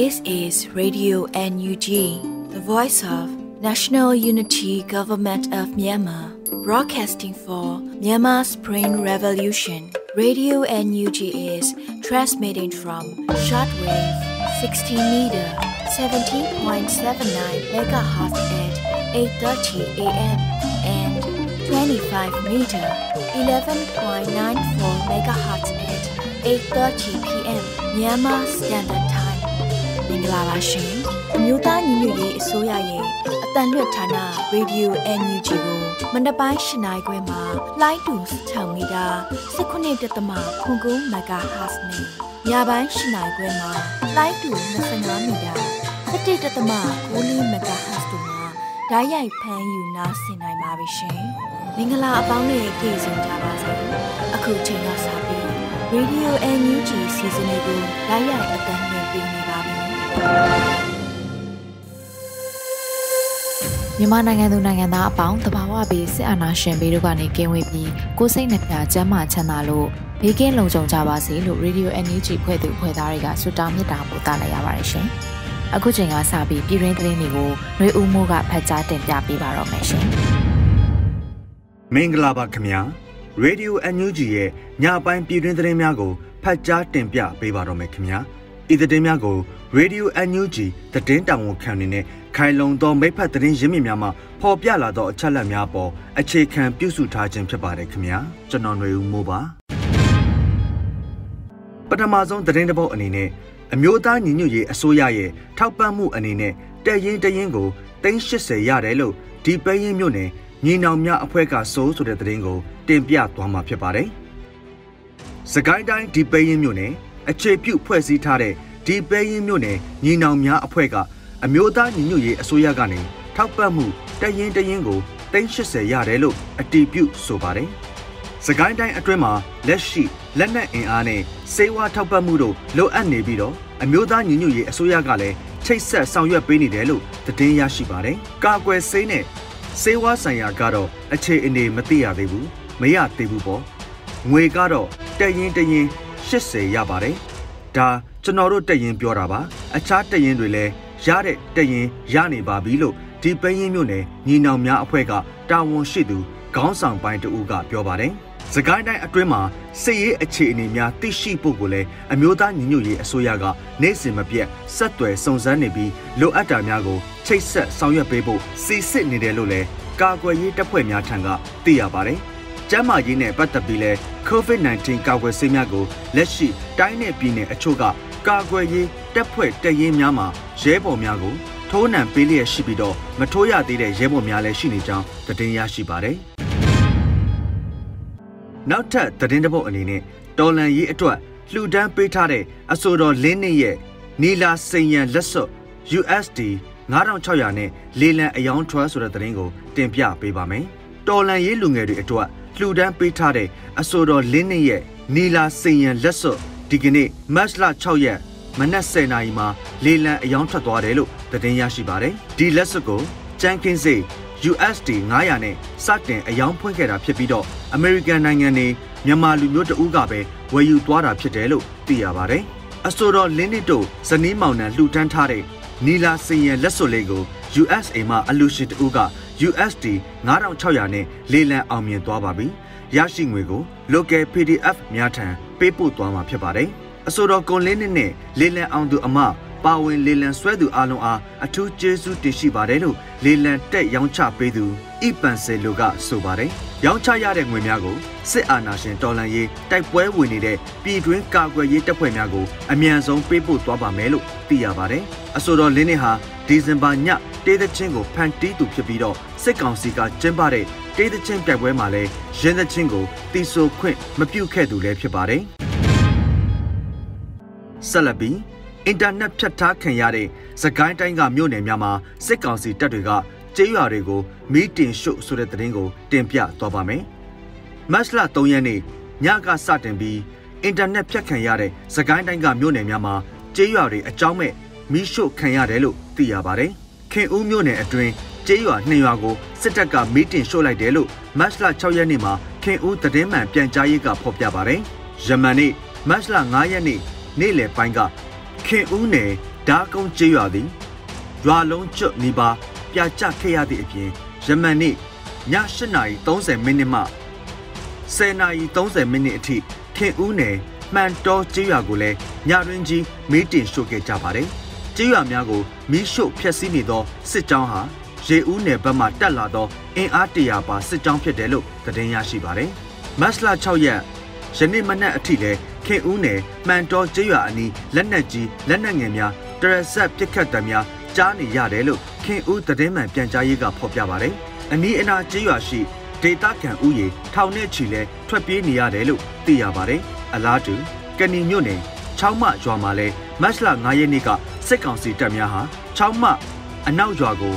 This is Radio NUG, the voice of National Unity Government of Myanmar, broadcasting for Myanmar Spring Revolution. Radio NUG is transmitting from shortwave 16 meter 17.79 megahertz at 8:30 a.m. and 25 meter 11.94 megahertz at 8:30 p.m. Myanmar Standard ဂလာပါရှင်အမျိုးသားညီညွတ်ရေးအစိုးရရဲ့အတန်လွတ်ဌာနရေဒီယို NUG ကိုမန္တပိုင်းရှနိုင်ခွဲမှာလိုင်းတူ6မီတာ19တက်သမခွန်ကုန်းမဂါဟတ်နဲ့ညပိုင်းရှနိုင်ခွဲမှာလိုင်းတူ25မီတာ17တက်သမ6မဂါဟတ်တို့မှာဓာတ်ရိုက်ဖမ်းယူနားဆင်နိုင်ပါပြီရှင်မင်္ဂလာအပေါင်းနဲ့ကြည့်ကြကြပါစေအခုချိန်ကစပြီးရေဒီယို NUG စီစဉ်လေးကိုဓာတ်ရိုက်အတန်းနဲ့ပြင်နေပါပြီ မြန်မာနိုင်ငံသူနိုင်ငံသားအပေါင်းတဘာဝပြီးစစ်အာဏာရှင်ဘေးတို့ကနေကင်းဝေးပြီးကိုယ်စိတ်နှပြကျန်းမာချမ်းသာလို့ဘေးကင်းလုံခြုံကြပါစေလို့ Radio NUG ဖွဲ့သူဖွဲ့သားတွေကဆုတောင်းမေတ္တာပို့သလိုက်ရပါတယ်ရှင်။အခုချိန်ကစပြီးပြည်တွင်းသတင်းတွေကိုနှွေဦးမိုးကဖတ်ကြားတင်ပြပေးပါတော့မယ်ရှင်။မင်္ဂလာပါခင်ဗျာ။ Radio NUG ရဲ့ညပိုင်းပြည်တွင်းသတင်းများကိုဖတ်ကြားတင်ပြပေးပါတော့မယ်ခင်ဗျာ။ ဤသတင်းများကို Radio NUG သတင်းတောင်ဝန်ခံနေနဲ့ခိုင်လုံသောမိဖက်သတင်းရင်းမြစ်များမှပေါ်ပြလာသောအချက်အလက်များပေါ်အခြေခံပြုစုထားခြင်းဖြစ်ပါတယ်ခင်ဗျာကျွန်တော်ຫນွေဦးမိုးပါပထမဆုံးသတင်းတစ်ပုဒ်အနေနဲ့အမျိုးသားညီညွတ်ရေးအစိုးရရဲ့ထောက်ပံ့မှုအနေနဲ့တက်ရင်တရင်ကို380ရတယ်လို့ဒီပဲရင်မြို့နယ်ညီနောင်များအဖွဲ့ကစိုးဆိုတဲ့သတင်းကိုတင်ပြသွားမှာဖြစ်ပါတယ်။စကိုင်းတိုင်းဒီပဲရင်မြို့နယ် အခြေပြုဖွဲ့စည်းထားတဲ့ဒီပဲရင်မြို့နယ်ညီနောင်များအဖွဲ့ကအမျိုးသားညီညွတ်ရေးအစိုးရကနေထောက်ပံ့မှုတရင်တရင်ကို380ရတယ်လို့အတည်ပြုဆိုပါတယ်။စကိုင်းတိုင်းအတွင်းမှာလက်ရှိလက်နက်အင်အားနဲ့စေဝါထောက်ပံ့မှုတို့လိုအပ်နေပြီးတော့အမျိုးသားညီညွတ်ရေးအစိုးရကလည်းချိတ်ဆက်ဆောင်ရွက်ပေးနေတယ်လို့သတင်းရရှိပါတယ်။ကာကွယ်ဆေးနဲ့စေဝါဆိုင်ရာကတော့အခြေအနေမသိရသေးဘူး။မရသေးဘူးပေါ့။ငွေကတော့တရင်တရင် 80ရပါတယ်ဒါကျွန်တော်တို့တက်ရင်ပြောတာပါအခြားတက်ရင်တွေလည်းရတဲ့တက်ရင်ရနေပါပြီလို့ဒီပင်းရင်မြို့နယ်ညီနောင်များအဖွဲ့ကတာဝန်ရှိသူခေါင်းဆောင်ပိုင်းတဦးကပြောပါတယ်စကိုင်းတိုင်းအတွင်းမှာစစ်ရေးအခြေအနေများသိရှိဖို့ကိုလည်းအမျိုးသားညီညွတ်ရေးအစိုးရကနေ့စဉ်မပြတ်ဆက်သွယ်စုံစမ်းနေပြီးလိုအပ်တာများကိုချိတ်ဆက်ဆောင်ရွက်ပေးဖို့စီစစ်နေတယ်လို့လည်းကာကွယ်ရေးတပ်ဖွဲ့များထံကသိရပါတယ် ကျန်းမာရေးနဲ့ပတ်သက်ပြီးလဲ COVID-19 ကာကွယ်ဆေးများကိုလက်ရှိတိုင်းနယ်ပြည်နယ်အချို့ကကာကွယ်ရေးတပ်ဖွဲ့တပ်ရင်းများမှာရဲဘော်များကိုထိုးနှံပေးလျက်ရှိပြီးတော့မထိုးရသေးတဲ့ရဲဘော်များလည်းရှိနေကြောင်းသတင်းရရှိပါတယ်။နောက်ထပ်သတင်းတစ်ပုဒ်အနေနဲ့တော်လန်ရေးအတွက်လှူဒန်းပေးထားတဲ့အဆိုတော်လင်းနစ်ရဲ့နီလာစိန်ရန်လက်စွပ် USD 9600နဲ့လေလံအယောင်းထွားဆိုတဲ့သတင်းကိုတင်ပြပေးပါမယ်။တော်လန်ရေးလူငယ်တွေအတွက် လှူဒန်းပေးထားတဲ့အဆိုတော်လင်းနစ်ရဲ့နီလာစိန်ရန်လက်စွပ်ဒီကနေ့မတ်လ6ရက်မနက်10:00နာရီမှာလေလံအယောင်းထွက်သွားတယ်လို့သတင်းရရှိပါတယ်။ဒီလက်စွပ်ကိုကျန်းကင်းစေ USD 900နဲ့စတင်အယောင်းဖွင့်ခဲ့တာဖြစ်ပြီးတော့ American နိုင်ငံနေမြန်မာလူမျိုးတဦးကပဲဝယ်ယူသွားတာဖြစ်တယ်လို့သိရပါတယ်။အဆိုတော်လင်းနစ်တို့ဇနီးမောင်နှံလှူဒန်းထားတဲ့နီလာစင်ရလက်စွပ်လေးကို USA မှာအလူရှင်တဦးက USD 9600နဲ့လေလံအောင်မြင်သွားပါပြီ။ရရှိငွေကို local PDF များထံပေးပို့သွားမှာဖြစ်ပါတယ်။အဆိုတော်ကွန်လင်းနဲ့လေလံအောင်သူအမပါဝင်လေလံဆွဲသူအလုံးအားအထူးကျေးဇူးတင်ရှိပါတယ်လို့လေလံတက်ရောင်းချပေးသူဣပန်ဆယ်လိုကဆိုပါတယ်။ရောင်းချရတဲ့ငွေများကိုစစ်အာဏာရှင်တော်လှန်ရေးတိုက်ပွဲဝင်နေတဲ့ပြည်တွင်းကာကွယ်ရေးတပ်ဖွဲ့များကိုအမြန်ဆုံးပေးပို့သွားပါမယ်လို့သိရပါတယ်။အဆိုတော်လင်းနေဟာ ဒီဇင်ဘာညတေးသချင်းကိုဖန်တီးသူဖြစ်ပြီးတော့စစ်ကောင်စီကကျင်းပတဲ့တေးသချင်းပြိုင်ပွဲမှာလည်းရင်းသချင်းကိုတီဆိုခွင့်မပြုခဲ့သူလည်းဖြစ်ပါတယ်။ဆက်လက်ပြီးအင်တာနက်ဖြတ်ထားခံရတဲ့သကိုင်းတိုင်းကမြို့နယ်များမှာစစ်ကောင်စီတပ်တွေကကျေးရွာတွေကိုမီးတင်ရှို့ဆိုတဲ့သတင်းကိုတင်ပြသွားပါမယ်။မတ်လ3ရက်နေ့ညကစတင်ပြီးအင်တာနက်ဖြတ်ခံရတဲ့သကိုင်းတိုင်းကမြို့နယ်များမှာကျေးရွာတွေအကြောင်းမဲ့ မီးရှို့ခံရတယ်လို့သိရပါတယ်။ခင်ဦးမြို့နယ်အတွင်းကျေးရွာနှစ်ရွာကိုစစ်တပ်ကမီးတင်ရှို့လိုက်တယ်လို့မတ်လ6ရက်နေ့မှာခင်ဦးသတင်းမှန်ပြန်ကြားရေးကဖော်ပြပါတယ်။ယမန်နေ့မတ်လ9ရက်နေ့နေ့လယ်ပိုင်းကခင်ဦးနယ်ဓာကုန်းကျေးရွာသည်ရွာလုံးကျွတ်နီးပါးပြာကျခဲ့ရသည့်အပြင်ယမန်နေ့ည8:30မိနစ်မှ10:30မိနစ်အထိခင်ဦးနယ်မှန်တော်ကျေးရွာကိုလည်းညတွင်ကြီးမေးတင်ရှို့ခဲ့ကြပါတယ်။ ကျေးရွာများကိုမီးရှို့ဖျက်ဆီးနေသောစစ်ကြောင်းဟာရေဦးနယ်ဘက်မှတက်လာသောအင်အားတရာပါစစ်ကြောင်းဖြစ်တယ်လို့သတင်းရရှိပါတယ်။မတ်လ6ရက်ယနေ့မနက်အထိလည်းခင်ဦးနယ်မှန်တော်ကျေးရွာအနီးလက်နက်ကြီးလက်နက်ငယ်များတရဆက်ပစ်ခတ်တံများကြားနေရတယ်လို့ခင်ဦးသတင်းမှန်ပြန်ကြားရေးကဖော်ပြပါတယ်။အနီးအနားကျေးရွာရှိဒေတာကန်ဥယေထောင်နဲ့ချီလဲထွက်ပြေးနေရတယ်လို့သိရပါတယ်။အလားတူကဏီမြို့နယ်ချောင်းမရွာမှာလဲမတ်လ9ရက်နေ့က စစ်ကောင်စီတပ်များဟာချောင်းမအနောက်ရွာကို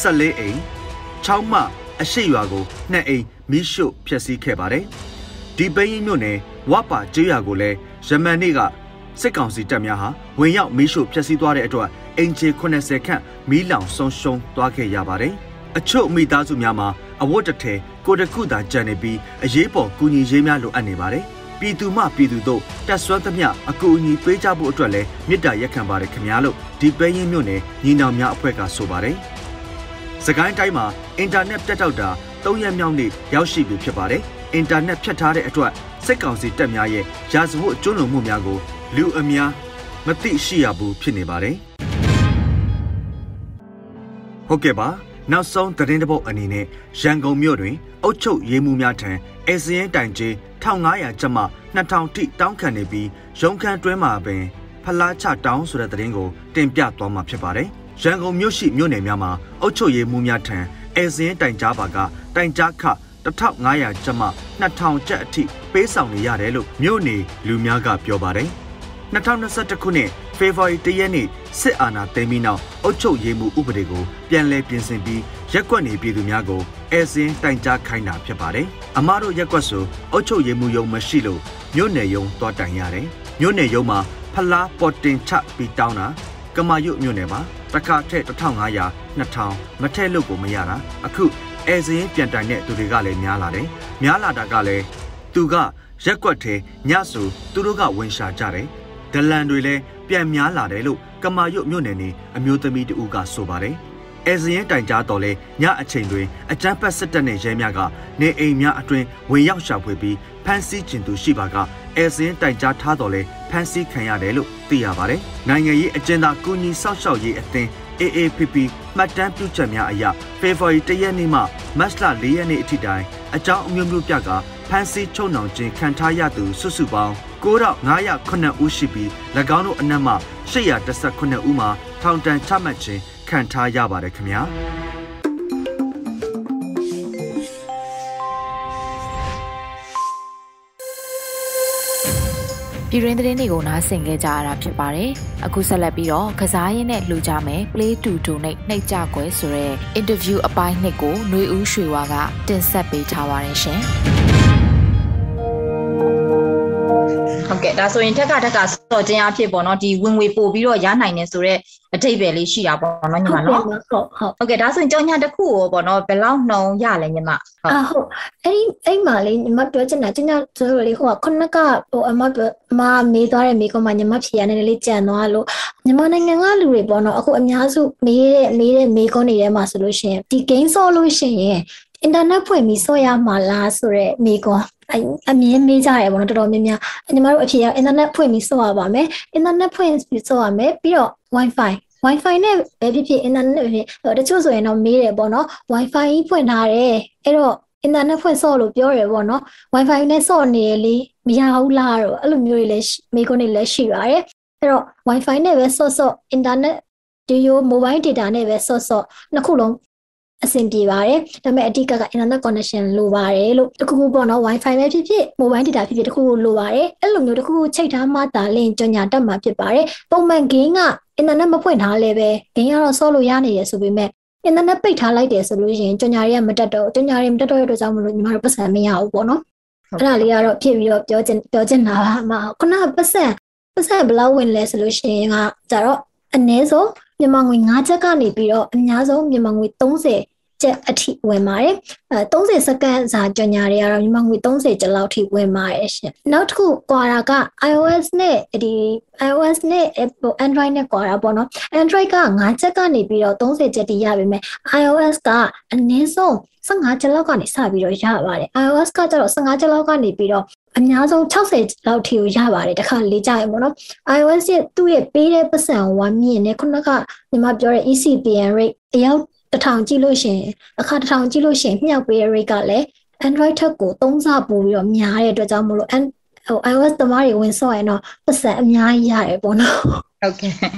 14အိမ်ချောင်းမအရှိရွာကို2အိမ်မိရှို့ဖျက်ဆီးခဲ့ပါတယ်။ဒီပိန်းမြို့နယ်ဝပါကျေးရွာကိုလည်းယမန်နေ့ကစစ်ကောင်စီတပ်များဟာဝင်ရောက်မိရှို့ဖျက်ဆီးသွားတဲ့အတွက်အင်ဂျီ80ခန့်မီးလောင်ဆုံးရှုံးသွားခဲ့ရပါတယ်။အချို့မိသားစုများမှာအဝတ်တထဲကိုတခုသာကြံနေပြီးအရေးပေါ်ကူညီရေးများလိုအပ်နေပါတယ်။ ပြည်သူမှပြည်သူတို့တက်ဆွမ်းသမျှအကူအညီပေးကြဖို့အတွက်လည်းမေတ္တာရက်ခံပါတယ်ခင်ဗျာလို့ဒီပဲရင်မြို့နယ်ညီနောင်များအဖွဲ့ကဆိုပါတယ်။စကိုင်းတိုင်းမှာအင်တာနက်ပြတ်တောက်တာ၃ရက်မြောက်နေ့ရောက်ရှိပြီဖြစ်ပါတယ်။အင်တာနက်ဖြတ်ထားတဲ့အတွက်စစ်ကောင်စီတပ်များရဲ့ရာဇဝတ်ကျွလွန်မှုများကိုလူအများမသိရှိရဘူးဖြစ်နေပါတယ်။ဟုတ်ကဲ့ပါနောက်ဆုံးသတင်းတစ်ပုဒ်အနေနဲ့ရန်ကုန်မြို့တွင်အုတ်ချုပ်ရေးမှုများထံ အဲစရင်တိုင်ကျေး1500ကျပ်မှ2000တိတောင်းခံနေပြီးရုံခန်းတွဲမှာပင်ဖလားချတောင်းဆိုတဲ့သတင်းကိုတင်ပြသွားမှာဖြစ်ပါတယ်။ရန်ကုန်မြို့ရှိမြို့နယ်များမှာအုတ်ချုပ်ရေးမှုများထံအဲစရင်တိုင်ကြားပါကတိုင်ကြားခ1500ကျပ်မှ2000ကျပ်အထိပေးဆောင်နေရတယ်လို့မြို့နေလူများကပြောပါတယ်။ 2021ခုနှစ်ဖေဖော်ဝါရီလရက်နေ့စစ်အာဏာသိမ်းပြီးနောက်အုပ်ချုပ်ရေးမှုဥပဒေကိုပြန်လည်ပြင်ဆင်ပြီးရက်ကွက်နေပြည်သူများကိုအဲစင်းတိုင်ကြားခိုင်းတာဖြစ်ပါတယ်။အမားတို့ရက်ကွက်ဆိုအုပ်ချုပ်ရေးမှုယုံမရှိလို့မြို့နယ်ယုံတွားတိုင်ရတယ်။မြို့နယ်ယုံမှာဖလားပေါ်တင်ချပြီးတောင်းတာကမာရွတ်မြို့နယ်မှာတစ်ခါထက်1500 2000မထက်လို့ကိုမရတာအခုအဲစရင်ပြန်တိုင်တဲ့သူတွေကလည်းများလာတယ်။များလာတာကလည်းသူကရက်ကွက်ထဲညဆိုသူတို့ကဝင်ရှာကြတယ်။ ဒလန်တွေလည်းပြန်များလာတယ်လို့ကမာရွတ်မြို့နယ်နေအမျိုးသမီးတဦးကဆိုပါတယ်။အဲစရင်တိုင်ကြားတော်လဲညအချိန်တွင်အကြမ်းဖက်စစ်တပ်နဲ့ရဲများကနေအိမ်များအတွင်ဝင်ရောက်ရှာဖွေပြီးဖမ်းဆီးကျင်သူရှိပါကအဲစရင်တိုင်ကြားထားတော်လဲဖမ်းဆီးခံရတယ်လို့သိရပါတယ်။နိုင်ငံရေးအကျဉ်းသားကူညီဆောက်ရှောက်ရေးအသင်း AAPP မှတ်တမ်းပြုချက်များအရဖေဖော်ဝါရီ၁ရက်နေ့မှမတ်လ၄ရက်နေ့အထိတိုင်အကြောင်းအမျိုးမျိုးပြကဖမ်းဆီးချုပ်နှောင်ခြင်းခံထားရသူစုစုပေါင်း 9509ဦးရှိပြီး၎င်းတို့အနက်မှ819ဦးမှာထောင်ဒဏ်ချမှတ်ခြင်းခံထားရပါတယ်ခင်ဗျာ။ပြည်ရင်းသတင်းတွေကိုနားဆင်ကြကြရတာဖြစ်ပါတယ်။အခုဆက်လက်ပြီးတော့ကစားရင်းနဲ့လှူကြမယ် Play to Donate နှိပ်ကြကွယ်ဆိုတဲ့ interview အပိုင်းနှစ်ကိုຫນွေဦးရွှေဝါကတင်ဆက်ပေးထားပါတယ်ရှင်။ ကဲ့ဒါဆိုရင်ထက်ကထက်ကစော့ခြင်းအဖြစ်ပေါ့နော်ဒီဝင်ငွေပို့ပြီးတော့ရနိုင်တယ်ဆိုတော့အထိပ္ပယ်လေးရှိတာပေါ့နော်ညီမနော်ဟုတ်ဟုတ်ဟုတ်ကဲ့ဒါဆိုရင်ကြောင်ညာတစ်ခုကိုပေါ့နော်ဘယ်လောက်နှုံရလဲညီမဟုတ်အာဟုတ်အဲ့ဒီအဲ့မှာလေညီမပြောချင်တာကြောင်ညာဆိုလို့လေဟိုကခုနကဟိုအမအမမေးသွားတဲ့မိကုံးမှာညီမဖြေရနေလေးကြံသွားလို့မြန်မာနိုင်ငံကလူတွေပေါ့နော်အခုအများစုမေးတဲ့မေးတဲ့မေးခွန်းတွေထဲမှာဆိုလို့ရှိရင်ဒီ game ဆော့လို့ရှိရင်အင်တာနက်ဖွင့်ပြီးဆော့ရမှာလားဆိုတော့မိကွန် အမြင်မေးကြရဲပေါ့နော်တော်တော်များများညီမတို့အဖြေကအင်တာနက်ဖွင့်ပြီးဆော့ရပါမယ်အင်တာနက်ဖွင့်ပြီးဆော့ရမယ်ပြီးတော့ wifi wifi နဲ့ပဲဖြစ်ဖြစ် internet ပဲဖြစ်တချို့ဆိုရင်တော့မေးတယ်ပေါ့နော် wifi ဖွင့်ထားတယ်အဲ့တော့ internet ဖွင့်ဆော့လို့ပြောတယ်ပေါ့နော် wifi နဲ့ဆော့နေရလေမရဘူးလားတော့အဲ့လိုမျိုးတွေလည်းမေးခွန်းတွေလည်းရှိပါတယ်အဲ့တော့ wifi နဲ့ပဲဆော့ဆော့ internet ဒီယို mobile data နဲ့ပဲဆော့ဆော့နှစ်ခုလုံး အဆင်ပြေပါတယ်ဒါပေမဲ့အဓိကက internet connection လိုပါတယ်လို့တခုခုပေါ့နော် wifi ပဲဖြစ်ဖြစ် mobile data ဖြစ်ဖြစ်တခုခုလိုပါတယ်အဲ့လိုမျိုးတခုခုချိန်ထားမှသာလင်းကြော်ညာတက်မှာဖြစ်ပါတယ်ပုံမှန် game ကအင်တာနက်မဖွင့်ထားလဲပဲ game ကတော့ဆော့လို့ရနေရဆိုပေမဲ့အင်တာနက်ပိတ်ထားလိုက်တယ်ဆိုလို့ရှိရင်ကြော်ညာတွေကမတက်တော့ကြော်ညာတွေမတက်တော့ရတဲ့အတွက်ကြောင့်မလို့ညီမတို့ပတ်စံမရဘူးပေါ့နော်အဲ့ဒါလေးကတော့ဖြစ်ပြီးတော့ပြောချင်ပြောချင်တာပါမခုနကပတ်စံပတ်စံဘယ်လောက်ဝင်လဲဆိုလို့ရှိရင်ကကြတော့အနည်းဆုံး မြန်မာငွေ9ချက်ကနေပြီးတော့အများဆုံးမြန်မာငွေ30 ကျပ်အထိဝင်ပါတယ်အဲ30စက္ကန့်စာကြော်ညာတွေကတော့မြန်မာငွေ30ကျပ်လောက်ထိဝင်ပါတယ်ရှင်နောက်တစ်ခုကွာတာက iOS နဲ့ဒီ iOS နဲ့ Android နဲ့ကွာတာပေါ့နော် Android က9ချက်ကနေပြီးတော့30ချက်တိရပါမယ် iOS ကအနည်းဆုံး15ချက်လောက်ကနေစပြီးတော့ရပါတယ် iOS ကကျတော့15ချက်လောက်ကနေပြီးတော့အများဆုံး60လောက်ထိကိုရပါတယ်တခါလေးကြရပေါ့နော် iOS ရဲ့သူ့ရဲ့ပေးတဲ့ပတ်စံဝမ်းမြင့်နဲ့ခုနကညီမပြောတဲ့ ECPN rate အရောက် တထောင်ကြည့်လို့ရှင်အခါတထောင်ကြည့်လို့ရှင်မြောက်ပေးတဲ့ rate ကလည်း Android ထက်ကို3ဆပိုပြီးတော့များတဲ့အတွက်ကြောင့်မလို့ဟို iOS သမားတွေဝင်ဆော့ရင်တော့ပတ်စံအများကြီးရတယ်ပေါ့နော်ဟုတ်ကဲ့ဟုတ်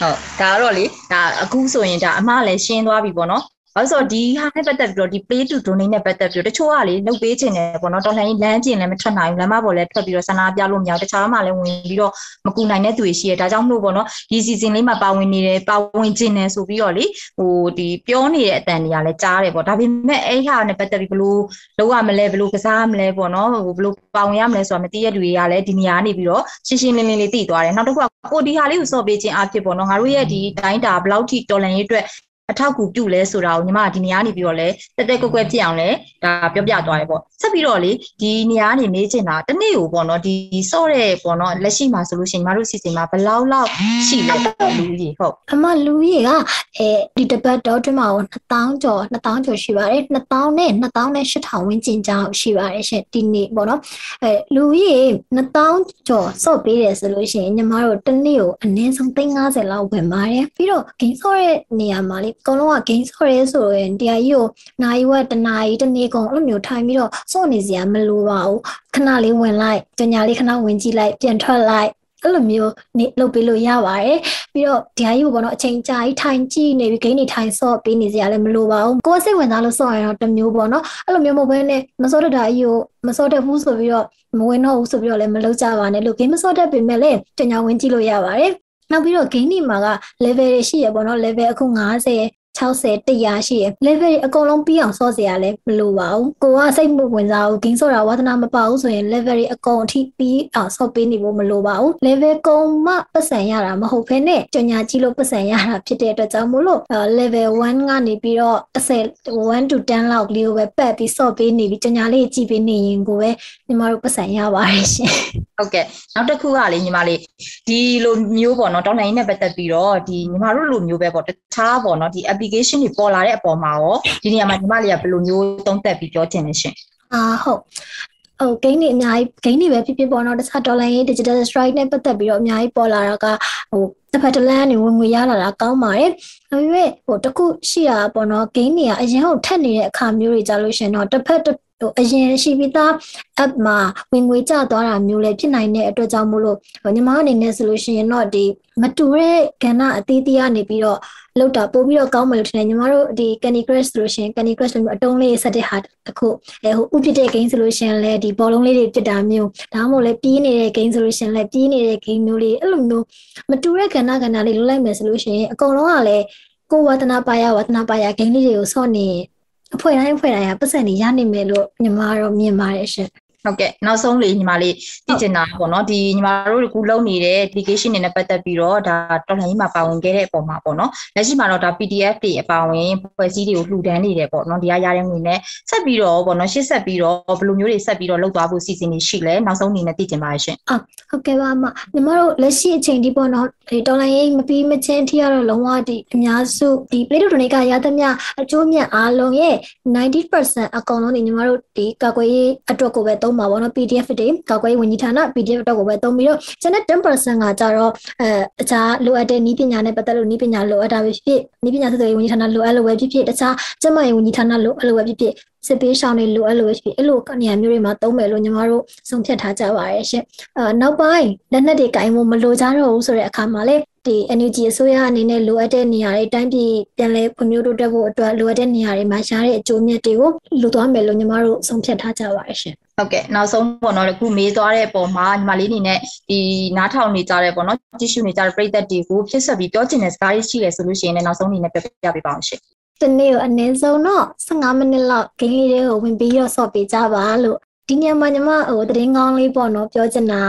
ဒါကတော့လေဒါအခုဆိုရင်ဒါအမလည်းရှင်းသွားပြီပေါ့နော် ဘာလို့ဆိုတော့ဒီဟာနဲ့ပတ်သက်ပြီးတော့ဒီ pay to donate နဲ့ပတ်သက်ပြီးတော့တချို့ကလေလုပ်ပေးခြင်းတယ်ပေါ့နော်တော်လှန်ရေးလမ်းကျင်လည်းမထွက်နိုင်ဘူးလမ်းမပေါ်လည်းထွက်ပြီးတော့ဆန္ဒပြလို့မရဘူးတခြားမှလည်းဝင်ပြီးတော့မကူနိုင်တဲ့သူတွေရှိတယ်ဒါကြောင့်မလို့ပေါ့နော်ဒီ season လေးမှာပါဝင်နေတယ်ပါဝင်ခြင်းတယ်ဆိုပြီးတော့လေဟိုဒီပြောနေတဲ့အတန်တွေကလည်းကြားတယ်ပေါ့ဒါပေမဲ့အဲ့ဟာနဲ့ပတ်သက်ပြီးဘလို့လုပ်ရမလဲဘလို့ကစားရမလဲပေါ့နော်ဟိုဘလို့ပါဝင်ရမလဲဆိုတာမသိရတဲ့လူတွေကလည်းဒီနေရာနေပြီးတော့ရှင်းရှင်းလင်းလင်းလေးသိသွားတယ်နောက်တစ်ခုကကိုဒီဟာလေးကိုစော့ပေးခြင်းအဖြစ်ပေါ့နော်ငါတို့ရဲ့ဒီတိုင်းတာဘလောက်ထိတော်လှန်ရေးအတွက် အထောက်အကူပြုလဲဆိုတာကိုညီမကဒီနေရာနေပြီးတော့လဲတက်တက်ကွက်ကွက်ဖြစ်အောင်လဲဒါပြောပြသွားရပေါ့ဆက်ပြီးတော့လေဒီနေရာနေမေးချင်တာတနေ့ကိုပေါ့နော်ဒီစော့တဲ့ပေါ့နော်လက်ရှိမှာဆိုလို့ရှိရင်ညီမတို့စီစဉ်မှာဘယ်လောက်လောက်ရှိလဲလူကြီးဟုတ်အမလူကြီးကအဲဒီတပတ်တော့တွင်မှာ2000ကျော်2000ကျော်ရှိပါတယ်2000နဲ့2000နဲ့8000ဝန်းကျင်ကျော်ရှိပါတယ်ရှင်ဒီနေ့ပေါ့နော်အဲလူကြီး2000ကျော်စော့ပေးတယ်ဆိုလို့ရှိရင်ညီမတို့တနေ့ကိုအနည်းဆုံး350လောက်ဝင်ပါတယ်ပြီးတော့ဂိမ်းစော့တဲ့နေရာမှာလေအကုန်လုံးက gain ဆော့ရဲဆိုရင်တရားကြီးကိုနိုင်ဝက်တနာရီတနေ့ကုန်အဲ့လိုမျိုးထိုင်ပြီးတော့စော့နေစရာမလိုပါဘူးခဏလေးဝင်လိုက်ကြညာလေးခဏဝင်ကြည့်လိုက်ပြန်ထွက်လိုက်အဲ့လိုမျိုးနေလုပ်ပေးလို့ရပါတယ်ပြီးတော့ဒီဟာကြီးကိုပေါ့နော်အချိန်ကြာကြီးထိုင်ကြည့်နေပြီးဂိမ်းနေထိုင်ဆော့ပေးနေစရာလည်းမလိုပါဘူးကိုယ်စိတ်ဝင်စားလို့ဆော့ရတော့တမျိုးပေါ့နော်အဲ့လိုမျိုးမဟုတ်ဘဲနဲ့မဆော့တဲ့ဓာကြီးကိုမဆော့တဲ့ဘူးဆိုပြီးတော့မဝင်တော့ဘူးဆိုပြီးတော့လည်းမလုပ်ကြပါနဲ့လို့ဂိမ်းမဆော့တတ်ပေမဲ့လည်းကြညာဝင်ကြည့်လို့ရပါတယ် နောက်ပြီးတော့ game ဒီမှာက level တွေရှိရပေါ့နော် level အခု90 60 100ရှိရယ် level တွေအကုန်လုံးပြီးအောင်စော့စရာလည်းမလိုပါဘူးကိုကစိတ်မဝင်စားဘူး game ဆော့တာဝါသနာမပါဘူးဆိုရင် level တွေအကုန်အထိပြီးအောင်စော့ပေးနေဖို့မလိုပါဘူး level ကုန်မှပတ်စံရတာမဟုတ်ဘဲနဲ့ကြညာကြီးလို့ပတ်စံရတာဖြစ်တဲ့အတွက်ကြောင့်မို့လို့ level 1ကနေပြီးတော့10 1 to 10လောက်လေးကိုပဲပတ်ပြီးစော့ပေးနေပြီးကြညာလေးကြည့်ပေးနေရင်ကိုပဲညီမတို့ပတ်စံရပါတယ်ရှင်ဟုတ်ကဲ့နောက်တစ်ခုကလေညီမလေးဒီလိုမျိုးပေါ့နော်တောင်းနိုင်နဲ့ပတ်သက်ပြီးတော့ဒီညီမတို့လိုမျိုးပဲပေါ့တခြားပေါ့နော်ဒီ application တွေပေါ်လာတဲ့အပေါ်မှာရောဒီနေရာမှာညီမလေးကဘယ်လိုမျိုးသုံးသပ်ပြီးပြောချင်လဲရှင်အာဟုတ်ဟိုဂိမ်းတွေအများကြီးဂိမ်းတွေပဲဖြစ်ဖြစ်ပေါ့နော်တခြားဒေါ်လာရင်း digital strike နဲ့ပတ်သက်ပြီးတော့အများကြီးပေါ်လာတာကဟိုတစ်ဖက်တစ်လမ်းနေဝင်ငွေရလာတာကောင်းပါတယ်။ဒါပေမဲ့ဟိုတခုရှိတာပေါ့နော်ဂိမ်းတွေကအရင်ကထက်နေတဲ့အခါမျိုးတွေကြလို့ရှင်တော့တစ်ဖက် ဟိုအရင်ရှိပြီးသား app မှာဝင်ငွေကျသွားတာမျိုးလည်းဖြစ်နိုင်တဲ့အတွက်ကြောင့်မို့လို့ညီမအနေနဲ့ဆိုလို့ရှိရင်တော့ဒီမတူတဲ့ကဏ္ဍအသေးသေးကနေပြီးတော့လောက်တာပို့ပြီးတော့ကောင်းမယ်လို့ထင်တယ်ညီမတို့ဒီ Candy Crush ဆိုလို့ရှိရင် Candy Crush လိုမျိုးအတုံးလေးဆက်တဲ့ဟာတစ်ခုအဲဟိုဥပစ်တဲ့ game ဆိုလို့ရှိရင်လည်းဒီဘောလုံးလေးတွေပြစ်တာမျိုးဒါမှမဟုတ်လည်းပြေးနေတဲ့ game ဆိုလို့ရှိရင်လည်းပြေးနေတဲ့ game မျိုးလေးအဲ့လိုမျိုးမတူတဲ့ကဏ္ဍကဏ္ဍလေးလုပ်လိုက်မယ်ဆိုလို့ရှိရင်အကုန်လုံးကလည်းကိုဝါသနာပါရဝါသနာပါရ game လေးတွေကိုဆော့နေ အဖွဲ့တိုင်းအဖွဲ့တိုင်းကပတ်စံနေရနိုင်မယ်လို့ညီမတော့မြင်ပါတယ်ရှင် ဟုတ်ကဲ့နောက်ဆုံးလေးညီမလေးသိချင်တာပေါ့နော်ဒီညီမတို့ကလုပ်နေတဲ့ application တွေနဲ့ပတ်သက်ပြီးတော့ဒါတော်လှန်ရေးမှာပါဝင်ခဲ့တဲ့အပေါ်မှာပေါ့နော်လက်ရှိမှာတော့ဒါ PDF တွေအပါဝင်ဖွဲ့စည်းတွေကိုလှူဒန်းနေတယ်ပေါ့နော်ဒီရရတဲ့ငွေနဲ့ဆက်ပြီးတော့ပေါ့နော်ရှေ့ဆက်ပြီးတော့ဘယ်လိုမျိုးတွေဆက်ပြီးတော့လုပ်သွားဖို့စီစဉ်နေရှိလဲနောက်ဆုံးအနေနဲ့သိချင်ပါရှင်အာဟုတ်ကဲ့ပါအမညီမတို့လက်ရှိအချိန်ဒီပေါ့နော်ဒီတော်လှန်ရေးမပြီးမချင်းထိရတော့လုံးဝဒီအများစုဒီ Play Donate ကရသမျှအကျိုးမြတ်အားလုံးရဲ့90%အကောင်လုံးနေညီမတို့ဒီကာကွယ်ရေးအတွက်ကိုပဲသုံးပါပေါ့နော် PDF တွေကောက်ကွယ်ဝင်ကြီးဌာန PDF တော့ကိုပဲသုံးပြီးတော့ကျန်တဲ့10%ကကြတော့အဲတခြားလိုအပ်တဲ့နည်းပညာနဲ့ပတ်သက်လို့နည်းပညာလိုအပ်တာပဲဖြစ်ဖြစ်နည်းပညာသက်သေဝင်ကြီးဌာနလိုအပ်လို့ပဲဖြစ်ဖြစ်တခြားကျန်းမာရေးဝင်ကြီးဌာနလိုအပ်လို့ပဲဖြစ်ဖြစ်စစ်ပေးရှောင်းတွေလိုအပ်လို့ပဲဖြစ်ဖြစ်အဲ့လိုနေရာမျိုးတွေမှာသုံးမယ်လို့ညီမတို့ဆုံးဖြတ်ထားကြပါရဲ့ရှင်အဲနောက်ပိုင်းလက်နက်တွေကင်ဖို့မလိုကြတော့ဘူးဆိုတဲ့အခါမှာလေဒီ energy အစိုးရအနေနဲ့လိုအပ်တဲ့နေရာတွေတိုင်းပြည်ပြန်လဲဖွံ့ဖြိုးတိုးတက်ဖို့အတွက်လိုအပ်တဲ့နေရာတွေမှာရတဲ့အကျိုးမြတ်တွေကိုလူသွားမယ်လို့ညီမတို့ဆုံးဖြတ်ထားကြပါရဲ့ရှင်ဟုတ်ကဲ့နောက်ဆုံးပေါ့နော်အခုမေးသွားတဲ့ပုံမှာညီမလေးအနေနဲ့ဒီနားထောင်နေကြတဲ့ပေါ့နော်ကြည့်ရှုနေကြတဲ့ပရိသတ်တွေကိုဖြစ်ဆက်ပြီးပြောချင်တဲ့စကားတွေရှိတယ်ဆိုလို့ရှိရင်လည်းနောက်ဆုံးအနေနဲ့ပြပြပေးပါအောင်ရှင်တနေ့ကိုအနည်းဆုံးတော့15မိနစ်လောက်ဂိမ်းလေးတွေကိုဝင်ပြီးတော့ဆော့ပေးကြပါလို့ဒီညမှာညီမဟိုတရင်ကောင်းလေးပေါ့နော်ပြောချင်တာ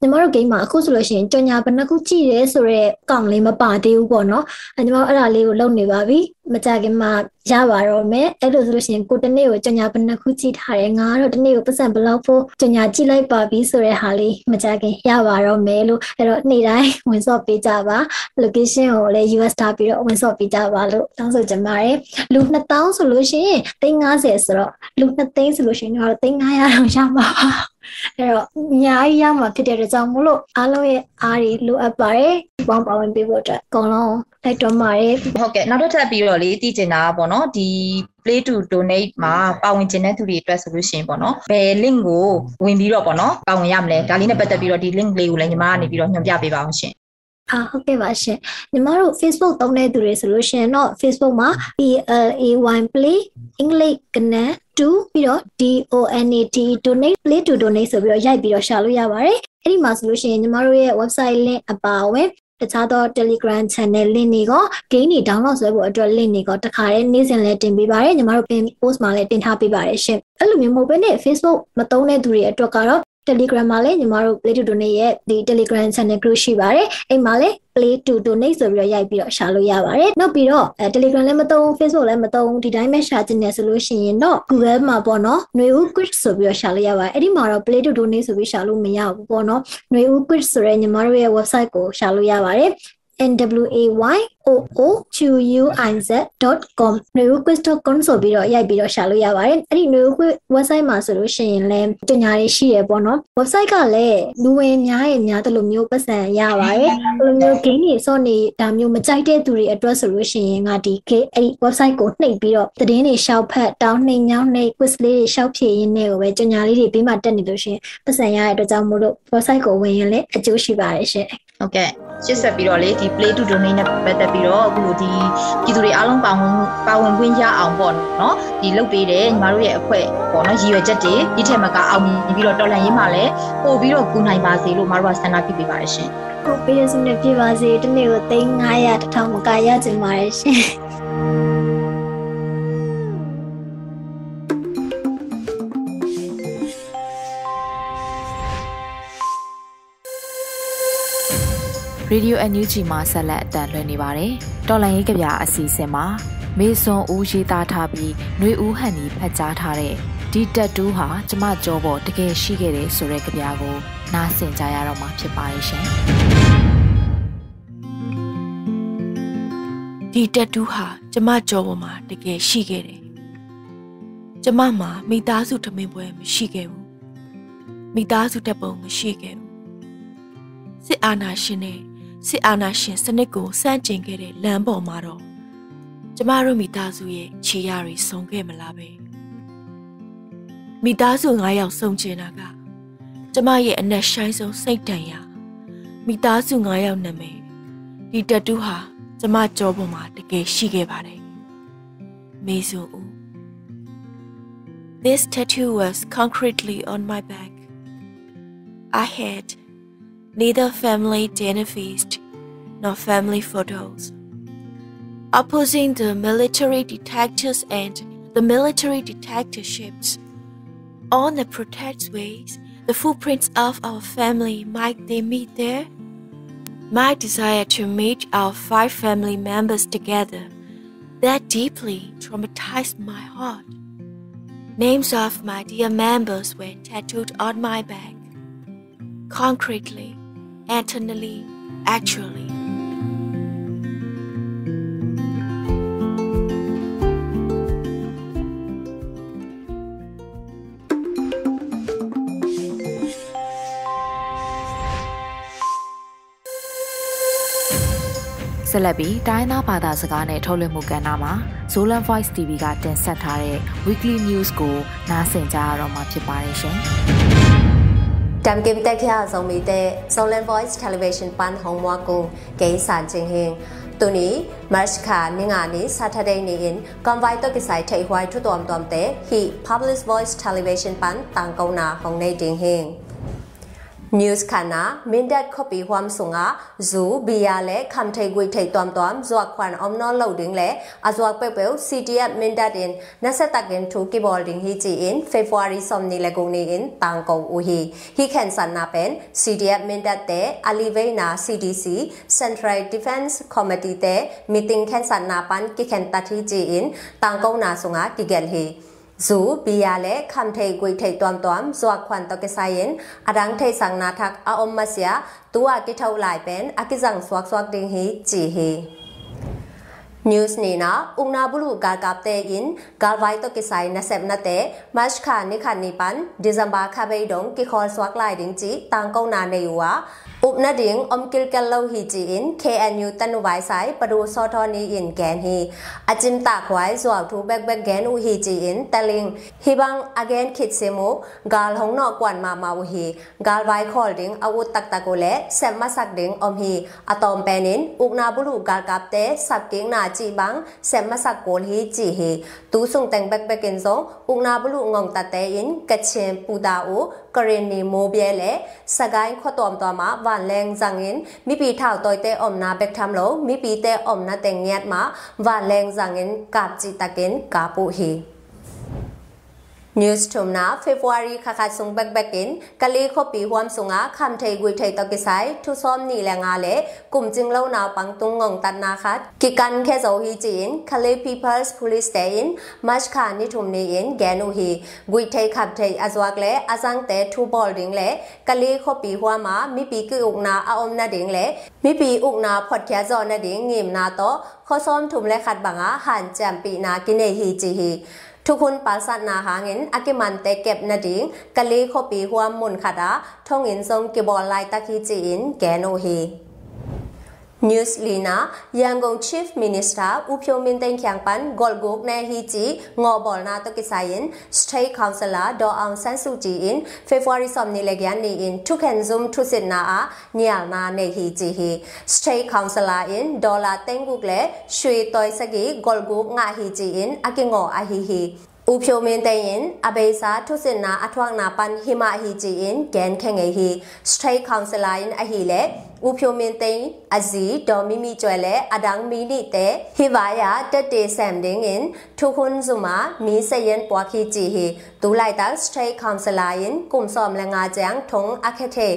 ညီမတို့ဂိမ်းမှာအခုဆိုလို့ရှိရင်ကြော်ညာဘယ်နှခုကြည့်ရဲဆိုတော့ကောင်လေးမပါသေးဘူးပေါ့နော်အဲညီမအဲ့ဒါလေးကိုလုပ်နေပါပြီမကြခင်မှာရပါတော့မယ်အဲ့လိုဆိုလို့ရှိရင်ကိုတနေ့ကိုကြော်ညာဘယ်နှခုကြည့်ထားတယ်ငါကတော့တနေ့ကိုပတ်စံဘယ်လောက်ဖို့ကြော်ညာကြည့်လိုက်ပါပြီဆိုတဲ့ဟာလေးမကြခင်ရပါတော့မယ်လို့အဲ့တော့နေ့တိုင်းဝင်ဆော့ပေးကြပါ location ကိုလည်း US ထားပြီးတော့ဝင်ဆော့ပေးကြပါလို့တောင်းဆိုချင်ပါတယ်လူ2000ဆိုလို့ရှိရင်350ဆိုတော့လူ2သိန်းဆိုလို့ရှိရင်တော့350တော့ရမှာပါ အဲ့တော့အများကြီးရမှာဖြစ်တဲ့အတွက်ကြောင့်မို့လို့အားလုံးရဲ့အားတွေလိုအပ်ပါတယ်ပေါင်းပါဝင်ပေးဖို့အတွက်အကုန်လုံးလိုက်တော့ပါတယ်ဟုတ်ကဲ့နောက်တစ်ထပ်ပြီးတော့လေတည်ကျင်တာပေါ့နော်ဒီ play to donate မှာပါဝင်ခြင်းတဲ့သူတွေအတွက်ဆိုလို့ရှိရင်ပေါ့နော်ဘယ် link ကိုဝင်ပြီးတော့ပေါ့နော်ပါဝင်ရမလဲဒါလေးနဲ့ပတ်သက်ပြီးတော့ဒီ link လေးကိုလည်းညီမကနေပြီးတော့ညွှန်ပြပေးပါအောင်ရှင်အာဟုတ်ကဲ့ပါရှင်ညီမတို့ Facebook သုံးတဲ့သူတွေဆိုလို့ရှိရင်တော့ Facebook မှာ PLAY play English ကနေ 2ပြီးတော့ DONAT donate play to donate ဆိုပြီးတော့ရိုက်ပြီးတော့ရှာလို့ရပါတယ်အဲ့ဒီမှာဆိုလို့ရှိရင်ညီမတို့ရဲ့ website link အပါအဝင်တခြားသော Telegram channel link တွေက game တွေ download ဆွဲဖို့အတွက် link တွေကတခါတည်းနေ့စဉ်လည်းတင်ပေးပါတယ်ညီမတို့ pin post မှာလည်းတင်ထားပေးပါတယ်ရှင်အဲ့လိုမျိုးမဟုတ်ဘဲနဲ့ Facebook မသုံးတဲ့သူတွေအတွက်ကတော့ Telegram မှာလည်းညီမတို့ Play to Donate ရဲ့ဒီ Telegram channel group ရှိပါတယ်အဲ့မှာလည်း Play to Donate ဆိုပြီးတော့ရိုက်ပြီးတော့ရှာလို့ရပါတယ်နောက်ပြီးတော့အဲ Telegram လည်းမသုံး Facebook လည်းမသုံးဒီတိုင်းပဲရှာချင်တယ်ဆိုလို့ရှိရင်တော့ Google မှာပေါ့နော်ຫນွေဦး quiz ဆိုပြီးတော့ရှာလို့ရပါတယ်အဲ့ဒီမှာတော့ Play to Donate ဆိုပြီးရှာလို့မရဘူးပေါ့နော်ຫນွေဦး quiz ဆိုတဲ့ညီမတို့ရဲ့ website ကိုရှာလို့ရပါတယ် nwayooqiz.com newquiz.com ဆိုပြီးတော့ရိုက်ပြီးတော့ရှာလို့ရပါတယ်အဲ့ဒီ newquiz website မှာဆိုလို့ရှိရင်လည်းတင်ညာတွေရှိရပေါ့နော် website ကလည်းလူဝင်များရဲ့များတယ်လို့မျိုးပတ်စံရပါတယ်အဲ့လိုမျိုး game တွေစော့နေတာမျိုးမကြိုက်တဲ့သူတွေအတွက်ဆိုလို့ရှိရင်ငါဒီ game အဲ့ဒီ website ကိုနှိပ်ပြီးတော့သတင်းတွေရှောက်ဖက်တောင်းနှိမ်ညောင်းနှိပ် quiz လေးတွေရှောက်ဖြည့်ရင်းနဲ့ကိုပဲတင်ညာလေးတွေပြီးမှတက်နေလို့ရှိရင်ပတ်စံရတဲ့အတွက်ကြောင့်မို့လို့ website ကိုဝင်ရင်လည်းအကျိုးရှိပါတယ်ရှင်ဟုတ်ကဲ့ ရှင်းဆက်ပြီးတော့လေဒီ play to donate နဲ့ပတ်သက်ပြီးတော့အခုလိုဒီပြည်သူတွေအားလုံးပါဝင်ပါဝင်ခွင့်ရအောင်ပေါ့နော်ဒီလုပ်ပေးတယ်ညီမတို့ရဲ့အဖွဲ့ပေါ့နော်ရည်ရွယ်ချက်တွေဒီထက်မကအောင်မြင်ပြီးတော့တော်လန်ရေးမှာလည်းပို့ပြီးတော့ကူနိုင်ပါစေလို့မတို့ကဆန္ဒပြုပေးပါတယ်ရှင်ဟုတ်ပေးရစနေပြပါစေတနေ့ကို3900တထောင်မကရကြပါရဲ့ရှင် ရေဒီယိုအန်ယူဂျီမှာဆက်လက်အတန်လွှင့်နေပါတယ်။တော်လိုင်းရေးကြပြအစီအစဉ်မှာမေဆွန်ဦးရေးသားထားပြီးຫນွေဦးဟန်ဒီဖတ်ကြားထားတဲ့ဒီတက်တူးဟာကျမကြောပေါ်တကယ်ရှိခဲ့တယ်ဆိုတဲ့ကြပြကိုနားဆင်ကြရတော့မှာဖြစ်ပါရဲ့ရှင်။ဒီတက်တူးဟာကျမကြောပေါ်မှာတကယ်ရှိခဲ့တယ်။ကျမမှာမိသားစုထမင်းပွဲမရှိခဲ့ဘူး။မိသားစုတပ်ပုံမရှိခဲ့ဘူး။စစ်အာဏာရှင်နဲ့ စစ်အာဏာရှင်စနစ်ကိုစန့်ကျင်ခဲ့တဲ့လမ်းပေါ်မှာတော့ကျမတို့မိသားစုရဲ့ခြေရတွေဆုံးခဲ့မလားပဲမိသားစု9ယောက်ဆုံးကျင်တာကကျမရဲ့အနက်ရှိုင်းဆုံးစိတ်တန်ရာမိသားစု9ယောက်နာမည်ဒီတတူးဟာကျမကြောပေါ်မှာတကယ်ရှိခဲ့ပါတယ်မေဆိုဦး This tattoo was concretely on my back. I had neither family dinner feast nor family photos. Opposing the military detectives and the military detectiveships, on the protectways, the footprints of our family might they meet there? My desire to meet our five family members together that deeply traumatized my heart. Names of my dear members were tattooed on my back concretely, eternally, actually. ဆက်လက်ပြီးတိုင်းသားဘာသာစကားနဲ့ထုတ်လွှင့်မှုကဏ္ဍမှာ Zolan Voice TV ကတင်ဆက်ထားတဲ့ Weekly News ကိုနားဆင်ကြရတော့မှာဖြစ်ပါတယ်ရှင်။ Dam kim te kya zong mi te Solen Voice Television pan hong wa ko ke san ching hing tuni march kha ninga ni saturday ni in convoy to kisai thai hwai thu tom tom te hi public voice television pan tang kauna hong nei ding hing news khana mindat copy hwam sunga zu bia le kham thai gui thai tom tom zwa khwan om no loading le azwa pe pe ctf mindat in nasa takin thu ki boarding hi chi in february som ni le go ni in tang ko u hi hi khan san na pen ctf mindat te alive na cdc central defense committee te meeting khan san na pan ki khan ta thi chi in tang ko na sunga ki gel hi ဇူပီယာလေခမ်ထေဂွိထေတွမ်တွမ်ဇွာခွန်တကဆိုင်ရင်အရန်ထေဆန်နာထက်အအုံမစယာတူအကိထောက်လိုက်ပန်အကိဇန်ဆွာဆွာဒင်းဟီဂျီဟီ news ni na ungna bulu gar kap te in gar vai to kisai na sep na te march kha ni kha ni pan december kha bei dong ki khol swak lai ding chi tang kong na ne wa อุบนาดิงอมกิลกันเลาฮีจีอิน KNU ตันไว้สายปดูซอทอนีอินแกนฮีอาจิมตากไว้สวกทูแบกแบกแกนอุฮีจีอินตะลิงฮิบังอเกนคิดเซมุกาลหงนอกกวนมามาอุฮีกาลไว้คอลดิงอาวุธตักตะโกเลเซมมาสักดิงอมฮีอะตอมแปนินอุกนาบุลูกาลกับเตสับกิงนาจีบังเซมมาสักโกลฮีจีฮีตูซุงแตงแบกแบกินซงอุกนาบุลูงงตะเตอินกะเชนปูดาอูกรณีโมเบียเลสกายขอตอมตอมา hoàn leng rằng in. Mi pi thảo tôi te om na bek tham lo mi pi te om na teng nyat má, và leng giang in ta kiến takin kapu hì. News tomna february khakha sung bak bakin kali khopi huam sunga kham thei gui thei to kisai thu som ni la nga le kum jing lo na pang tung ngong tan na khat ki kan khe zo hi chin kali people's police station march kha ni thum ni in ganu hi gui thei khap thei azwak le azang te thu ball ding le kali khopi huam ma mi pi ki uk na a om na ding le mi pi uk na phot kya zo na ding ngim na to kho som thum le khat banga han cham pi na ki ne hi chi hi ทุกคนปาสันาหาเงินอากิมันเตเก็บนาดิงกะลีขปีหัวมุนขดาท่องอินทรงกิบอลไลตะคีจีนแกโนฮี News Lina Yangon Chief Minister Upyo Min Teng Kyang Pan Golgok Na Hi Chi Ngo Bol Na To Kisayin State Councillor Do Aung San Suu Kyi in February Som Ni Legyan Ni in Thuken Zoom Thusit Na A Nyal Na Ne Hi Chi Hi State Councillor in Dollar Tenguk Le Shui Toy Sagi Golgok Nga Hi Chi in Akingo A Hi Hi ဥဖြိုမင်းတဲ့ရင်အဘေစာထုစင်နာအထွားနာပန်ဟိမဟီဂျီင်ဂန်ခေငေဟီစထရိတ်ကောင်ဆလာင်အဟီလေဥဖြိုမင်းတဲ့အဇီဒေါ်မီမီကျွဲလေအဒန်းမီနီတဲ့ဟိဝါယာတက်တေဆမ်ဒင်းင်ထုခွန်းဇူမာမီစယန်ပွားခီဂျီဟီတူလိုက်တာစထရိတ်ကောင်ဆလာင်ကုမ်စောမလငါကျန်းထုံအခက်ထေ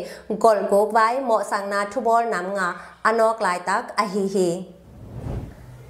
ဂေါ်ဂိုဝိုင်မောဆန်နာထူဘောနမ်ငါအနောကလိုက်တာအဟီဟီ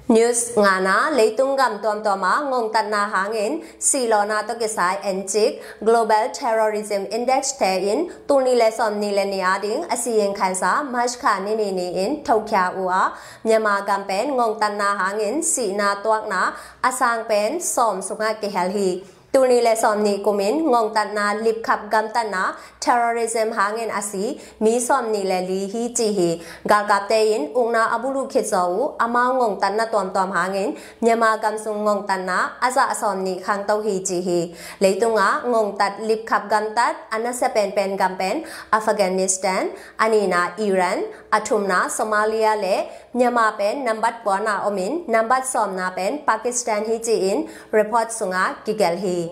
news ngana leitung gam tom toma ngong tan na hangin silona to ke sai enchik global terrorism index te in tuni le som ni le ni ading asiyin khan sa march kha ni ni ni in thok kya u a myama campaign ngong tan na hangin si na twak na asang pen som sunga ke hel hi တူနီလေစောမ်နီကိုမင်ငုံတနာလစ်ခပ်ဂမ်တနာ terrorism hangin asi mi som ni le li hi chi hi gal kap te in ungna abulu khit zo ama ngong tan na tom tom hangin myama gam sung ngong tan na aza som ni khang tau hi chi hi leitunga ngong tat lip khap gam tat ana se pen pen gam pen afghanistan anina iran athumna somalia le myama pen number 1 na omin number som na pen pakistan hi chi in report sunga gigal hi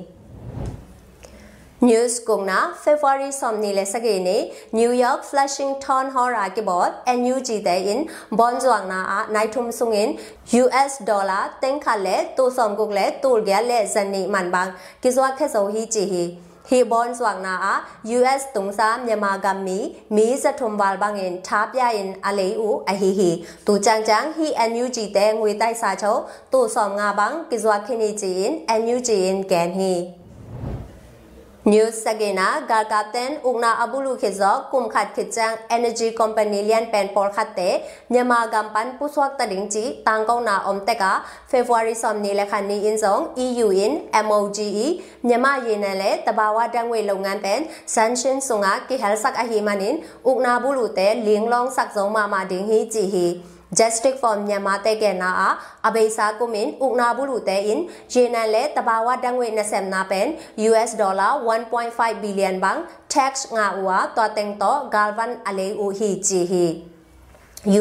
News cùng na February som ni le sage ne New York Flushington hora ke bot NUG te in bon juang na a nai thum sung in US dollar teng kha le to som guk le tul gya le zan ni man bang ki zwa khe zo hi chi hi hi bon juang na a US tung sa myama gam mi mi za thum wal bang in tha pya in a le u a hi hi tu chang chang hi NUG te ngui tai sa chau to som nga bang ki zwa khini chi in NUG in ken hi News Sagena Gar Captain Ugna Abulu Khizo Kum Khat Khichang Energy Company Lian Pen Por Khatte Nyama Gampan Puswak Tading Chi Tangkau Na Om Teka February Som Ni Lekhan Ni In Zong EU in MOGE Nyama Yena Le Tabawa Dangwe Longan Pen Sanction Sunga Ki Hel Sak Ahimanin Ugna Bulu Te Ling Long Sak Zong Ma Ma Ding Hi Chi Hi Justice for Myanmar တဲ့ကနာအဘေစာကုမင်ဥနာဘူးလူတဲ့ in ရေနန်လေတဘာဝတန်ငွေ20နာပန် US dollar 1.5 billion bang tax nga uwa to teng to galvan ale u hi chi hi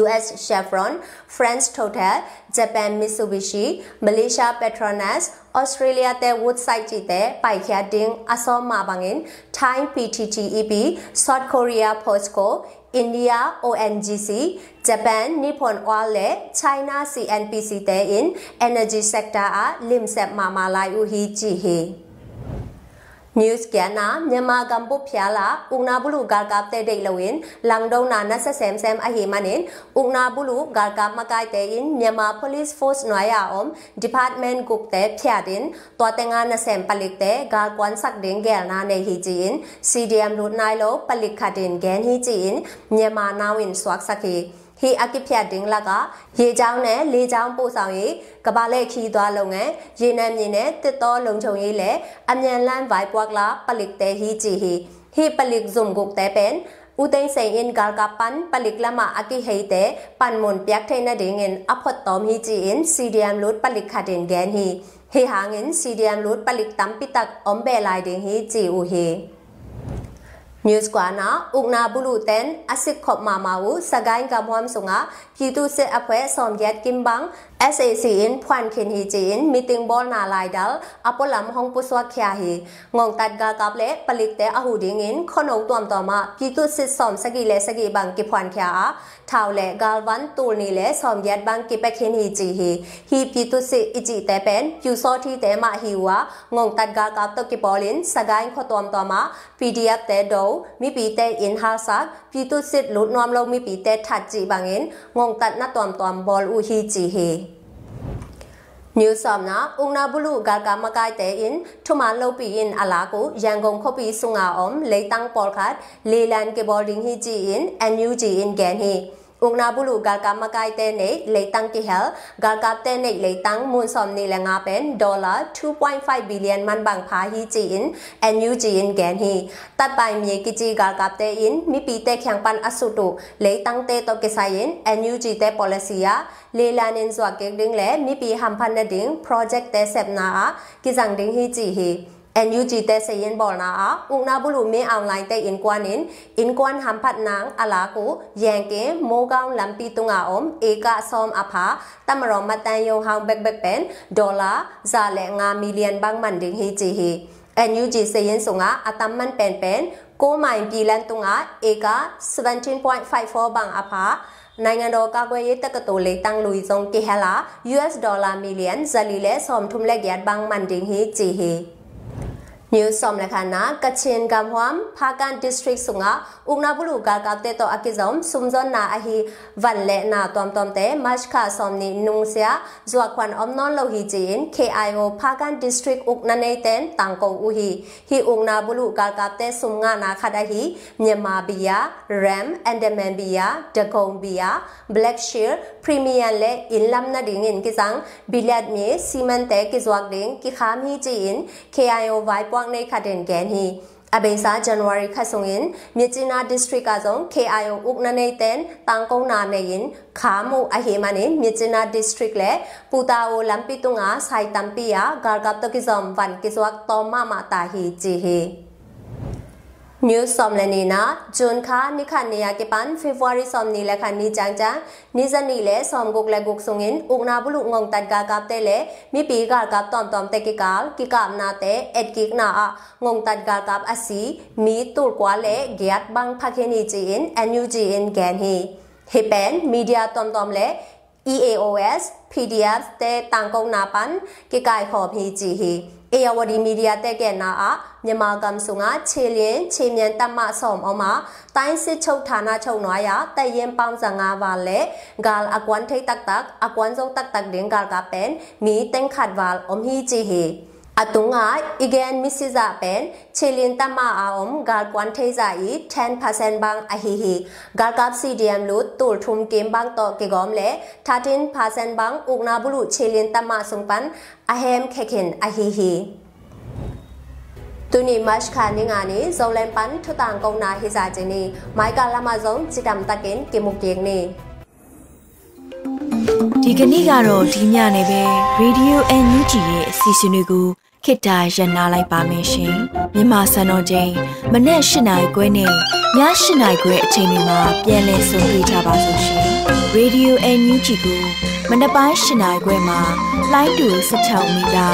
US Chevron, France Total, Japan Mitsubishi, Malaysia Petronas, Australia te website ji te pai kya ding asom ma bangin Thai PTTEP South Korea POSCO India ONGC Japan Nippon Oil le China CNPC te in energy sector a limsep ma ma lai u hi ji he news kena myama gambu phyala ungna bulu gar kap te dei lowin langdong na na sa sem sem a hi manin ungna bulu gar kap makai te in myama police force noya om department gup te phyadin to tenga na sem palik te gar kwan sak ding gel na ne hi jin cdm lut nai lo palik khatin gen hi jin myama nawin swak sakhi ဟီအကိဖြတ်တင်လာကရေချောင်းနဲ့လေချောင်းပို့ဆောင်ရေးကဘာလက်ခီသွားလုပ်ငန်းရေနံမြင့်နဲ့တစ်တော်လုံခြုံရေးလည်းအမြန်လန်းဗိုင်ပွားကလာပလိကတဲ့ဟီချီဟီဟီပလိကဇုံဂုတ်တဲ့ပန် Utay say in galkapan paliklama aki heite panmon piak theina dingin aphot tom hi chi in CDM lut palik khatin gen hi hi hangin CDM lut palik tam pitak ombe lai ding hi chi u hi news kwa na ugna bulu ten asik khop ma ma u sagai ga mwam sunga ki tu se apwe som yat kim bang SAC in Phuan Khin Hi Jin meeting bol na lai dal apolam hong puswa khya hi ngong tat ga kap le palik te ahu ding in khonong tuam to ma pi tu sit som sagi le sagi bang ki phuan khya a thau le gal wan tul ni le som yat bang ki pe khin hi ji hi hi pi tu sit i ji te pen pyu so thi te ma hi wa ngong tat ga kap to ki polin sagai kho tuam to ma PDF te do mi pi te in ha sa pi tu sit lut nom lo mi pi te that ji bang in ngong tat na tuam tuam bol u hi ji hi New Somna Ungna Bulu Garga Makai Te In Thuman Lo Pi In Ala Ko Yangon Khopi Sunga Om Leitang Polkhat Leland Ke Boarding Hi Ji In NUG In Gen Hi ungnabulu galka makaite ne leitang ki hel galka te ne leitang mun som ni la nga pen dollar 2.5 billion man bang pha hi chi in and you chi in gen hi tat bai mye ki chi galka te in mi pi te khyang pan asu tu leitang te to ke sai in and you chi te policy ya le lan in zwa ke ding le mi pi ham phan na ding project te sep na ki jang ding hi chi hi NUG te seyen bolna a ungna bulu me online te in kwanin in kwan hampat nang ala ko yangke mogaung lampi tunga om eka som apha tamro matan yong hang bek bek pen dollar za le nga million bang manding hi chi hi NUG seyen sunga atamman pen pen ko main pilan tunga eka 17.54 bang apha နိုင်ငံတော်ကာကွယ်ရေးတက္ကသိုလ်လေးတန်းလူဇုံကေဟလာ US ဒေါ်လာမီလီယံဇလီလဲဆောမ်ထုံလက်ရတ်ဘန်မန်ဒင်းဟီချီဟီ New som la khana Kachin Gamhwam Phakan district sunga ungna bulu ga ga te to akizom sumzon na a hi van le na tom tom te march kha som ni nung sia zwa khwan om non lo hi jin KIO Phakan district ukna nei ten tang ko u hi hi ungna bulu ga ga te sum nga na khada hi Myanmar bia Ram Andaman bia Dagong bia Black Shear Premier le in lam na ding in kisang bilat mi 왕내 카덴 겐히 아베사 자누아리 카송인 미지나 디스트릭 가송 KIO 옥나네텐 땅콩나네인 카모 아헤마네 미지나 디스트릭 레 부타오 람피뚱아 사이탐피야 갈갑토키점 반키스왁 토마마타히 지히 ငါဆိုင်တမ်ပီယာဂါကပ်တကိဇမ်ဝန်ကိဇဝတ်တောမမတာဟီဂျီဟီ New Somlenina June kha ni kha ne ya ke pan February som ni la kha ni chang chang ni zan ni le som gok la gok sungin ukna bulu ngong tat ga kap te le mi pi ga kap tom tom te ki kal ki kap na te et ki na a ngong tat ga kap asi mi tur kwa le gyat bang pha khe ni chi in NUG in gan hi he pen media tom tom le EAOS PDF တဲ့တန်ကုန်းနာပန်ကိကိုင်ခေါ်ဖြီကြည့်ဟီ အေယဝဒီမီဒီယာတဲ့ကဲနာအမြန်မာကမ်ဆုငါခြေလင်းခြေမြန်တက်မဆောမ်အောင်မှာတိုင်းစစ်ချုပ်ဌာနချုပ်နွားရတဲ့ရင်ပေါင်းစငါပါလေဂါလအကွမ်ထိတ်တက်တက်အကွမ်ဇုံတက်တက်ဒင်ဂါကပန်မီတင်ခတ်ဝါလအုံဟီချီဟီ Atunga again Mrs. Apen Chilin Tama Aom Garkwan Theza i 10% bang ahihi Garkap CDM lu tul thum kem bang to ke gom le 13% bang ugna bulu Chilin Tama sungpan ahem khekin ahihi Tuni mashka ningani zolen pan thutang kongna hiza jini maika lama zong chidam takin kimukyeng ni ဒီကနေ့ကတော့ဒီညနေပဲ Radio NUG ရဲ့အစီအစဉ်လေးကို ခေတ္တရနာလိုက်ပါမယ်ရှင်မြန်မာစံတော်ချိန်မနေ့၈နိုင်ခွဲနဲ့ည၈နိုင်ခွဲအချိန်တွေမှာပြောင်းလဲဆိုပြကြပါလို့ရှင် Radio NUG ကိုမနက်ပိုင်း၈နာရီခွဲမှာလိုင်းတူ16မီတာ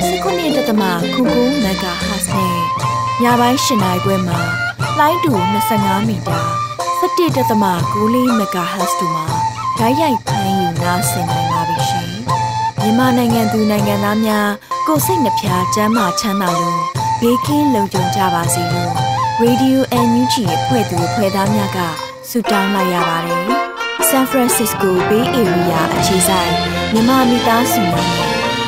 19.7 MHz နဲ့ညပိုင်း၈နာရီခွဲမှာလိုင်းတူ25မီတာ17.6 MHz တို့မှာဓာတ်ရိုက်ဖမ်းယူနားဆင်နိုင်ပါပြီရှင်။မြန်မာနိုင်ငံသူနိုင်ငံသားများ ကိုစိတ်နှဖျားစမ်းမချမ်းသာလို့ဘေးကင်းလုံခြုံကြပါစေလို့ Radio NUG ရဲ့ဖွဲ့သူဖွဲ့သားများကဆုတောင်းလိုက်ရပါတယ်။ San Francisco Bay Area အခြေဆိုင်မြန်မာမိသားစုများ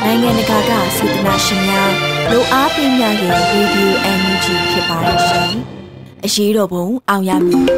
နိုင်ငံတကာကစေတနာရှင်များလိုအားပေးများရဲ့ Radio NUG ဖြစ်ပါတယ်ရှင်။အရေးတော်ပုံအောင်ရမည်။